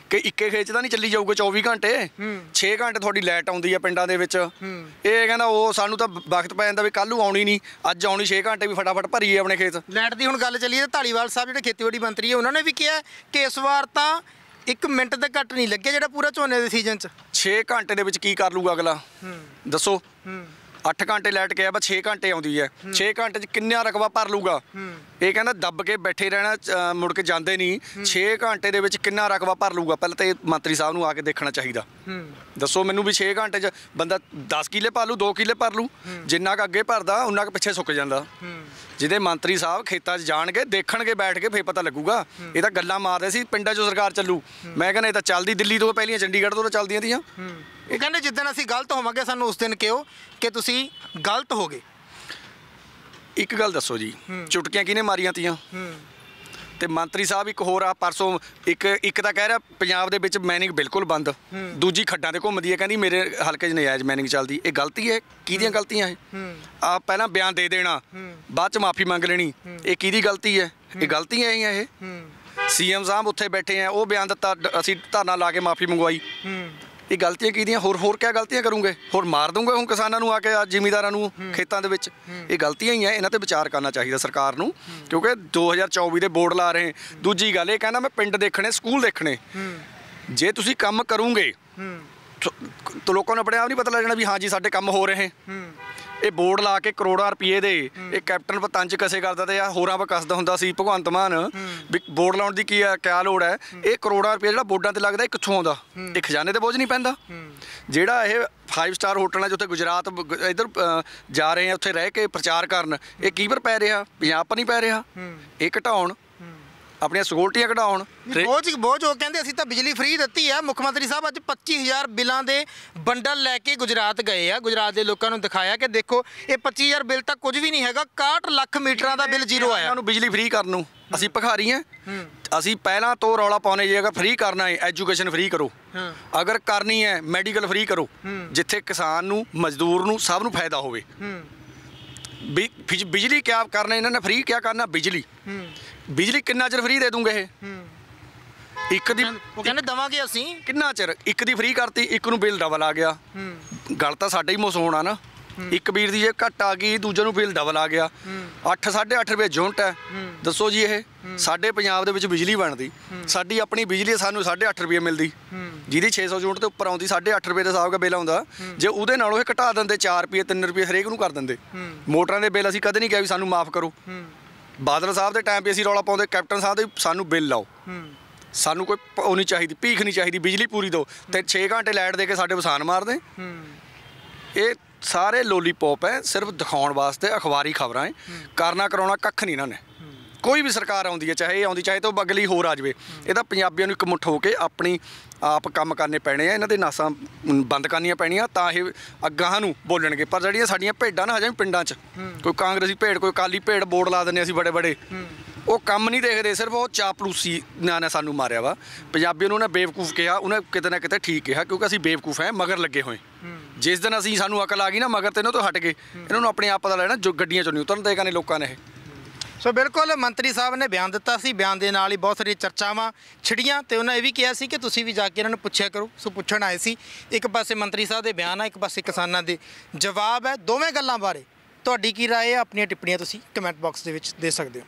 ਕਿ ਇੱਕੇ ਖੇਤ 'ਚ ਤਾਂ ਨਹੀਂ ਚੱਲੀ ਜਾਊਗਾ 24 ਘੰਟੇ? 6 ਘੰਟੇ ਤੁਹਾਡੀ ਲਾਈਟ ਆਉਂਦੀ ਹੈ ਪਿੰਡਾਂ ਦੇ ਵਿੱਚ। ਇਹ ਕਹਿੰਦਾ ਉਹ ਸਾਨੂੰ ਤਾਂ ਵਕਤ ਪੈ ਜਾਂਦਾ ਵੀ ਕੱਲ ਨੂੰ ਆਉਣੀ ਨਹੀਂ। ਅੱਜ ਆਉਣੀ 6 ਘੰਟੇ ਵੀ ਫਟਾਫਟ ਭਰੀਏ ਆਪਣੇ ਖੇਤ। ਲੈਟ ਦੀ ਹੁਣ ਗੱਲ ਚੱਲੀ ਹੈ ਧਾਲੀਵਾਲ ਸਾਹਿਬ ਜਿਹੜੇ ਖੇਤੀਬਾੜੀ ਮੰਤਰੀ ਹੈ ਉਹਨਾਂ ਨੇ ਵੀ ਕਿਹਾ ਕਿ ਇਸ ਵਾਰ ਤਾਂ ਇੱਕ ਮਿੰਟ ਦੇ ਘੱਟ ਨਹੀਂ ਲੱਗੇ ਜਿਹੜਾ ਪੂਰਾ ਝੋਨੇ ਦੇ ਸੀਜ਼ਨ 'ਚ। 6 ਘੰਟੇ ਦੇ ਵਿੱਚ ਕੀ ਕਰ ਲੂਗਾ ਅਗਲਾ? ਦੱਸੋ। ਹੂੰ। 8 ਘੰਟੇ ਲਾਈਟ ਗਿਆ ਬਸ 6 ਘੰਟੇ ਆਉਂਦੀ ਹੈ। 6 ਘੰਟੇ 'ਚ ਕਿੰਨਾ ਰਕਬਾ ਭਰ ਲੂਗਾ ਇਹ ਕਹਿੰਦਾ ਦੱਬ ਕੇ ਬੈਠੇ ਰਹਿਣਾ ਮੁੜ ਕੇ ਜਾਂਦੇ ਨਹੀਂ। 6 ਘੰਟੇ ਦੇ ਵਿੱਚ ਕਿੰਨਾ ਰਕਬਾ ਭਰ ਲੂਗਾ ਪਹਿਲਾਂ ਤਾਂ ਇਹ ਮੰਤਰੀ ਸਾਹਿਬ ਨੂੰ ਆ ਕੇ ਦੇਖਣਾ ਚਾਹੀਦਾ। ਦੱਸੋ ਮੈਨੂੰ ਵੀ 6 ਘੰਟੇ 'ਚ ਬੰਦਾ 10 ਕਿੱਲੇ ਭਰ ਲੂ 2 ਕਿੱਲੇ ਭਰ ਲੂ ਜਿੰਨਾ ਕੁ ਅੱਗੇ ਭਰਦਾ ਉਨਾ ਕੁ ਪਿੱਛੇ ਸੁੱਕ ਜਾਂਦਾ। ਜਿਹਦੇ ਮੰਤਰੀ ਸਾਹਿਬ ਖੇਤਾਂ 'ਚ ਜਾਣਗੇ, ਦੇਖਣਗੇ, ਬੈਠ ਕੇ ਫੇਰ ਪਤਾ ਲੱਗੂਗਾ। ਇਹ ਤਾਂ ਗੱਲਾਂ ਮਾਰਦੇ ਸੀ, ਪਿੰਡਾਂ 'ਚੋਂ ਸਰਕਾਰ ਚੱਲੂ। ਮੈਂ ਕਹਿੰਦਾ ਇਹ ਤਾਂ ਚੱਲਦੀ ਦਿੱਲੀ ਤੋਂ ਪਹਿਲੀਆਂ, ਚੰਡੀਗੜ੍ਹ ਤੋਂ ਚੱਲਦੀਆਂ ਤੀਆਂ। ਹੂੰ ਉਹ ਕਹਿੰਦੇ ਜਿੱਦਣ ਅਸੀਂ ਗਲਤ ਹੋਵਾਂਗੇ ਸਾਨੂੰ ਉਸ ਦਿਨ ਕਿਹੋ ਕਿ ਤੁਸੀਂ ਗਲਤ ਹੋਗੇ। ਇੱਕ ਗੱਲ ਦੱਸੋ ਜੀ ਚੁਟਕੀਆਂ ਕਿਹਨੇ ਮਾਰੀਆਂ ਤੀਆਂ? ਤੇ ਮੰਤਰੀ ਸਾਹਿਬ ਇੱਕ ਹੋਰ ਆ ਪਰਸੋਂ ਇੱਕ ਇੱਕ ਤਾਂ ਕਹਿ ਰਿਹਾ ਪੰਜਾਬ ਦੇ ਵਿੱਚ ਮੈਨਿੰਗ ਬਿਲਕੁਲ ਬੰਦ। ਦੂਜੀ ਖੱਡਾਂ ਤੇ ਘੁੰਮਦੀ ਹੈ ਕਹਿੰਦੀ ਮੇਰੇ ਹਲਕੇ 'ਚ ਨਜਾਇਜ਼ ਮੈਨਿੰਗ ਚੱਲਦੀ। ਇਹ ਗਲਤੀ ਹੈ? ਕਿਹਦੀਆਂ ਗਲਤੀਆਂ ਇਹ? ਹੂੰ। ਆ ਪਹਿਲਾਂ ਬਿਆਨ ਦੇ ਦੇਣਾ ਬਾਅਦ ਚ ਮਾਫੀ ਮੰਗ ਲੈਣੀ। ਇਹ ਕਿਹਦੀ ਗਲਤੀ ਹੈ? ਇਹ ਗਲਤੀਆਂ ਹੀ ਆ ਇਹ। ਸੀਐਮ ਸਾਹਿਬ ਉੱਥੇ ਬੈਠੇ ਆ ਉਹ ਬਿਆਨ ਦਿੱਤਾ ਅਸੀਂ ਧਰਨਾ ਲਾ ਕੇ ਮਾਫੀ ਮੰਗਵਾਈ। ਇਹ ਗਲਤੀਆਂ ਕਿਹਦੀਆਂ ਹੋਰ ਹੋਰ ਕਿਆ ਗਲਤੀਆਂ ਕਰੂੰਗੇ? ਹੋਰ ਮਾਰ ਦੂੰਗੇ ਹੁਣ ਕਿਸਾਨਾਂ ਨੂੰ ਆ ਕੇ ਜ਼ਿਮੀਦਾਰਾਂ ਨੂੰ ਖੇਤਾਂ ਦੇ ਵਿੱਚ? ਇਹ ਗਲਤੀਆਂ ਹੀ ਆ ਇਹਨਾਂ ਤੇ ਵਿਚਾਰ ਕਰਨਾ ਚਾਹੀਦਾ ਸਰਕਾਰ ਨੂੰ। ਕਿਉਂਕਿ 2024 ਦੇ ਬੋਰਡ ਲਾ ਰਹੇ ਦੂਜੀ ਗੱਲ ਇਹ ਕਹਿੰਦਾ ਮੈਂ ਪਿੰਡ ਦੇਖਣੇ ਸਕੂਲ ਦੇਖਣੇ। ਜੇ ਤੁਸੀਂ ਕੰਮ ਕਰੋਗੇ ਤਾਂ ਲੋਕਾਂ ਨੂੰ ਆਪਣੇ ਆਪ ਨਹੀਂ ਪਤਾ ਲੱਗ ਜਾਣਾ ਵੀ ਹਾਂ ਜੀ ਸਾਡੇ ਕੰਮ ਹੋ ਰਹੇ ਇਹ ਬੋਰਡ ਲਾ ਕੇ ਕਰੋੜਾਂ ਰੁਪਏ ਦੇ। ਇਹ ਕੈਪਟਨ ਪਤੰਜ ਕਸੇ ਕਰਦਾ ਤੇ ਆ ਹੋਰਾਂ 'ਤੇ ਕੱਸਦਾ ਹੁੰਦਾ ਸੀ ਭਗਵੰਤ ਮਾਨ। ਵੀ ਬੋਰਡ ਲਾਉਣ ਦੀ ਕੀ ਆ ਕਿਆ ਲੋੜ ਹੈ? ਇਹ ਕਰੋੜਾਂ ਰੁਪਏ ਜਿਹੜਾ ਬੋਰਡਾਂ ਤੇ ਲੱਗਦਾ ਇਹ ਕਿੱਥੋਂ ਆਉਂਦਾ? ਇਹ ਖਜ਼ਾਨੇ ਤੇ ਬੋਝ ਨਹੀਂ ਪੈਂਦਾ। ਜਿਹੜਾ ਇਹ 5 ਸਟਾਰ ਹੋਟਲ ਹੈ ਜਿੱਥੇ ਗੁਜਰਾਤ ਇਧਰ ਜਾ ਰਹੇ ਆ ਉੱਥੇ ਰਹਿ ਕੇ ਪ੍ਰਚਾਰ ਕਰਨ ਇਹ ਕੀ ਪਰ ਪੈ ਰਿਹਾ? ਪੰਜਾਬ ਪਰ ਨਹੀਂ ਪੈ ਰਿਹਾ। ਇਹ ਘਟਾਉਣ ਆਪਣੀਆਂ ਸਿਕਿਉਰਟੀਆਂ ਘਟਾਉਣ ਤੇ ਬੋਝ ਬੋਝ ਉਹ ਕਹਿੰਦੇ ਅਸੀਂ ਤਾਂ ਬਿਜਲੀ ਫ੍ਰੀ ਦਿੱਤੀ ਆ। ਮੁੱਖ ਮੰਤਰੀ ਸਾਹਿਬ ਅੱਜ 25000 ਬਿੱਲਾਂ ਦੇ ਬੰਡਲ ਲੈ ਕੇ ਗੁਜਰਾਤ ਗਏ ਆ। ਗੁਜਰਾਤ ਦੇ ਲੋਕਾਂ ਨੂੰ ਦਿਖਾਇਆ ਕਿ ਦੇਖੋ ਇਹ 25000 ਬਿੱਲ ਤਾਂ ਕੁਝ ਵੀ ਨਹੀਂ ਹੈਗਾ। 61 ਲੱਖ ਮੀਟਰਾਂ ਦਾ ਬਿੱਲ ਜ਼ੀਰੋ ਆਇਆ। ਨੂੰ ਬਿਜਲੀ ਫ੍ਰੀ ਕਰਨ ਨੂੰ। ਅਸੀਂ ਭਿਖਾਰੀ ਹਾਂ। ਅਸੀਂ ਪਹਿਲਾਂ ਤੋਂ ਰੌਲਾ ਪਾਉਨੇ ਜੇ ਅਗਰ ਫ੍ਰੀ ਕਰਨਾ ਹੈ ਐਜੂਕੇਸ਼ਨ ਫ੍ਰੀ ਕਰੋ। ਅਗਰ ਕਰਨੀ ਹੈ ਮੈਡੀਕਲ ਫ੍ਰੀ ਕਰੋ। ਜਿੱਥੇ ਕਿਸਾਨ ਨੂੰ ਮਜ਼ਦੂਰ ਨੂੰ ਸਭ ਨੂੰ ਫਾਇਦਾ ਹੋਵੇ। ਬਿਜਲੀ ਕਿਆ ਕਰਨਾ ਇਹਨਾਂ ਨੇ ਫ੍ਰੀ ਕਿਆ ਕਰਨਾ? ਬਿਜਲੀ। ਹੂੰ ਬਿਜਲੀ ਕਿੰਨਾ ਚਿਰ ਫ੍ਰੀ ਦੇ ਦੂੰਗੇ ਇਹ? ਹੂੰ ਇੱਕ ਦੀ ਉਹ ਕਹਿੰਦੇ ਦਵਾਂਗੇ ਅਸੀਂ। ਕਿੰਨਾ ਚਿਰ? ਇੱਕ ਦੀ ਫ੍ਰੀ ਕਰਤੀ ਇੱਕ ਨੂੰ ਬਿੱਲ ਡਬਲ ਆ ਗਿਆ। ਹੂੰ। ਗੱਲ ਤਾਂ ਸਾਡਾ ਹੀ ਮੋਸ ਹੋਣਾ ਨਾ। ਇੱਕ ਵੀਰ ਦੀ ਜੇ ਘੱਟ ਆ ਗਈ ਦੂਜੇ ਨੂੰ ਬਿੱਲ ਡਬਲ ਆ ਗਿਆ। 8 8.5 ਰੁਪਏ ਯੂਨਿਟ ਹੈ। ਦੱਸੋ ਜੀ ਇਹ ਸਾਡੇ ਪੰਜਾਬ ਦੇ ਵਿੱਚ ਬਿਜਲੀ ਬਣਦੀ। ਸਾਡੀ ਆਪਣੀ ਬਿਜਲੀ ਸਾਨੂੰ 8.5 ਰੁਪਏ ਮਿਲਦੀ। ਜਿਹਦੀ 600 ਯੂਨਿਟ ਤੇ ਉੱਪਰ ਆਉਂਦੀ 8.5 ਰੁਪਏ ਦੇ ਹਿਸਾਬ ਦਾ ਬਿੱਲ ਆਉਂਦਾ। ਜੇ ਉਹਦੇ ਨਾਲੋਂ ਇਹ ਘਟਾ ਦਿੰਦੇ 4 ਰੁਪਏ 3 ਰੁਪਏ ਹਰੇਕ ਨੂੰ ਕਰ ਦਿੰਦੇ। ਮੋਟਰਾਂ ਦੇ ਬਿੱਲ ਅਸੀਂ ਕਦੇ ਨਹੀਂ ਕਿਹਾ ਵੀ ਸਾਨੂੰ ਮਾਫ ਕਰੋ। ਬਾਦਲ ਸਾਹਿਬ ਦੇ ਟਾਈਮ 'ਤੇ ਅਸੀਂ ਰੌਲਾ ਪਾਉਂਦੇ ਕੈਪਟਨ ਸਾਹਿਬ ਦੇ ਸਾਨੂੰ ਬਿੱਲ ਲਾਓ। ਸਾਨੂੰ ਕੋਈ ਉਹ ਨਹੀਂ ਚਾਹੀਦੀ ਭੀਖ ਨਹੀਂ ਚਾਹੀਦੀ ਬਿਜਲੀ ਪੂਰੀ ਦਿਓ। ਤੇ 6 ਘੰਟੇ ਲਾਈਟ ਦੇ ਕੇ ਸਾਡੇ ਵਸਾਨ ਮਾਰਦੇ ਇਹ ਸਾਰੇ ਲੋਲੀਪੌਪ ਹੈ ਸਿਰਫ ਦਿਖਾਉਣ ਵਾਸਤੇ ਅਖਬਾਰੀ ਖਬਰਾਂ ਹੈ। ਕਰਨਾ ਕਰਾਉਣਾ ਕੱਖ ਨਹੀਂ ਇਹਨਾਂ ਨੇ। ਕੋਈ ਵੀ ਸਰਕਾਰ ਆਉਂਦੀ ਹੈ ਚਾਹੇ ਇਹ ਆਉਂਦੀ ਚਾਹੇ ਤਾਂ ਉਹ ਅਗਲੀ ਹੋਰ ਆ ਜਾਵੇ। ਇਹ ਤਾਂ ਪੰਜਾਬੀਆਂ ਨੂੰ ਇੱਕ ਮੁੱਠ ਹੋ ਕੇ ਆਪਣੀ ਆਪ ਕੰਮ ਕਰਨੇ ਪੈਣੇ ਆ ਇਹਨਾਂ ਦੇ ਨਾਸਾਂ ਬੰਦ ਕਰਨੀਆਂ ਪੈਣੀਆਂ ਤਾਂ ਇਹ ਅੱਗਾਂ ਨੂੰ ਬੋਲਣਗੇ। ਪਰ ਜਿਹੜੀਆਂ ਸਾਡੀਆਂ ਭੇਡਾਂ ਨਾ ਹਜੇ ਪਿੰਡਾਂ 'ਚ ਕੋਈ ਕਾਂਗਰਸੀ ਭੇਡ ਕੋਈ ਕਾਲੀ ਭੇਡ ਬੋਰਡ ਲਾ ਦਿੰਦੇ ਅਸੀਂ ਬੜੇ ਬੜੇ ਉਹ ਕੰਮ ਨਹੀਂ ਦੇਖਦੇ ਸਿਰਫ ਉਹ ਚਾਪਲੂਸੀ ਨਾ ਨੇ ਸਾਨੂੰ ਮਾਰਿਆ ਵਾ। ਪੰਜਾਬੀ ਨੂੰ ਉਹਨੇ ਬੇਵਕੂਫ ਕਿਹਾ ਉਹਨੇ ਕਿਤੇ ਨਾ ਕਿਤੇ ਠੀਕ ਕਿਹਾ ਕਿਉਂਕਿ ਅਸੀਂ ਬੇਵਕੂਫ ਹੈ ਮਗਰ ਲੱਗੇ ਹੋਏ। ਜਿਸ ਦਿਨ ਅਸੀਂ ਸਾਨੂੰ ਅਕਲ ਆ ਗਈ ਨਾ ਮਗਰ ਤੇ ਇਹਨਾਂ ਤੋਂ ਹਟ ਗਏ ਇਹਨਾਂ ਨੂੰ ਆਪਣੇ ਆਪ ਪਤਾ ਲੈਣਾ ਜੋ ਗੱਡੀਆਂ ਚੋਂ ਨਹੀਂ ਉਤਰਨ ਦੇਗਾ ਨੇ ਲੋਕਾਂ ਨੇ ਇਹ ਸੋ ਬਿਲਕੁਲ ਮੰਤਰੀ ਸਾਹਿਬ ਨੇ ਬਿਆਨ ਦਿੱਤਾ ਸੀ ਬਿਆਨ ਦੇ ਨਾਲ ਹੀ ਬਹੁਤ ਸਾਰੀਆਂ ਚਰਚਾਵਾਂ ਛਿੜੀਆਂ ਤੇ ਉਹਨਾਂ ਇਹ ਵੀ ਕਿਹਾ ਸੀ ਕਿ ਤੁਸੀਂ ਵੀ ਜਾ ਕੇ ਇਹਨਾਂ ਨੂੰ ਪੁੱਛਿਆ ਕਰੋ ਸੋ ਪੁੱਛਣ ਆਏ ਸੀ ਇੱਕ ਪਾਸੇ ਮੰਤਰੀ ਸਾਹਿਬ ਦੇ ਬਿਆਨ ਆ ਇੱਕ ਪਾਸੇ ਕਿਸਾਨਾਂ ਦੇ ਜਵਾਬ ਹੈ ਦੋਵੇਂ ਗੱਲਾਂ ਬਾਰੇ ਤੁਹਾਡੀ ਕੀ رائے ਹੈ ਆਪਣੀਆਂ ਟਿੱਪਣੀਆਂ ਤੁਸੀਂ ਕਮੈਂਟ ਬਾਕਸ ਦੇ ਵਿੱਚ ਦੇ ਸਕਦੇ ਹੋ